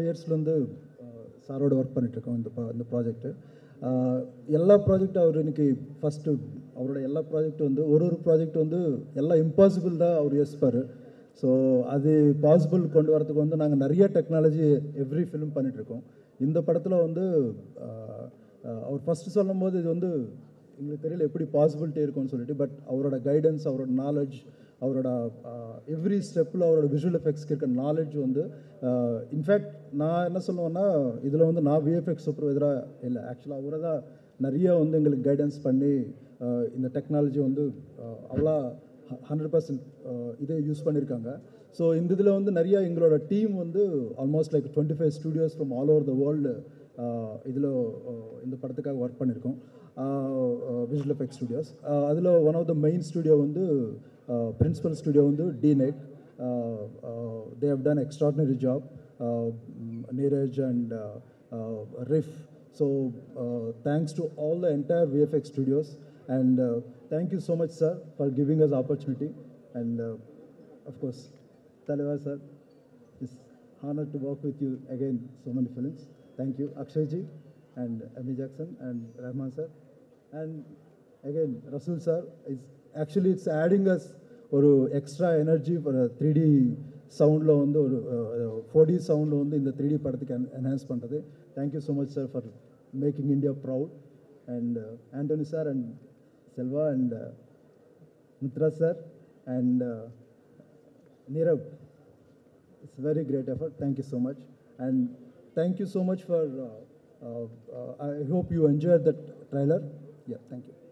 இயர்ஸ்லேருந்து uh, சாரோட work பண்ணிகிட்ருக்கோம் இந்த இந்த ப்ராஜெக்ட்டு uh, எல்லா ப்ராஜெக்ட் அவர் இன்னைக்கு ஃபஸ்ட்டு அவரோட எல்லா ப்ராஜெக்ட் வந்து ஒரு ஒரு ப்ராஜெக்ட் வந்து எல்லாம் இம்பாசிபிள் தான் அவர் யோசிப்பார். ஸோ அது பாசிபிள் கொண்டு வரதுக்கு வந்து நாங்கள் நிறைய டெக்னாலஜி எவ்ரி ஃபிலிம் பண்ணிகிட்ருக்கோம் இந்த படத்தில் வந்து uh, அவர் ஃபஸ்ட்டு சொல்லும் போது இது வந்து எங்களுக்கு தெரியல எப்படி பாசிபிலிட்டி இருக்கும்னு சொல்லிட்டு பட் அவரோட கைடன்ஸ் அவரோட நாலேஜ் அவரோட எவ்ரி ஸ்டெப்பில் அவரோட விஷுவல் எஃபெக்ட்ஸ்க்கு இருக்க நாலேஜ் வந்து இன்ஃபேக்ட் நான் என்ன சொல்லுவேன்னா இதில் வந்து நான் விஎஃப்எக்ஸ் சூப்பர்வைசராக இல்லை. ஆக்சுவலாக அவரை தான் நிறைய வந்து எங்களுக்கு கைடன்ஸ் பண்ணி இந்த டெக்னாலஜி வந்து அவ்வளோ ஹண்ட்ரட் பர்சன்ட் இதே யூஸ் பண்ணியிருக்காங்க ஸோ இந்த இதில் வந்து நிறையா எங்களோட டீம் வந்து almost like twenty five studios from all over the world இதில் இந்த படத்துக்காக ஒர்க் பண்ணியிருக்கோம் விஷுவல் எஃபெக்ட் ஸ்டுடியோஸ் அதில் one of the main studio வந்து பிரின்சிபல் ஸ்டுடியோ வந்து DNEG they have done extraordinary job Neeraj and ரிஃப் so thanks to all the entire VFX studios And thank you so much sir for giving us opportunity and of course தலைவர் sir is honored to work with you again so many films. Thank you, Akshay ji and Amy Jackson and Rahman sir. And again, Rasul sir is actually it's adding us ஒரு extra energy ஒரு three D சவுண்டில் வந்து ஒரு four D சவுண்டில் வந்து இந்த three D படத்துக்கு enhance பண்ணுறது thank you so much sir for making India proud and Antony sir and Selva and uh, Mitra sir and uh, Nirav. It's a very great effort. Thank you so much. And thank you so much for, uh, uh, uh I hope you enjoyed that trailer. Yeah, thank you.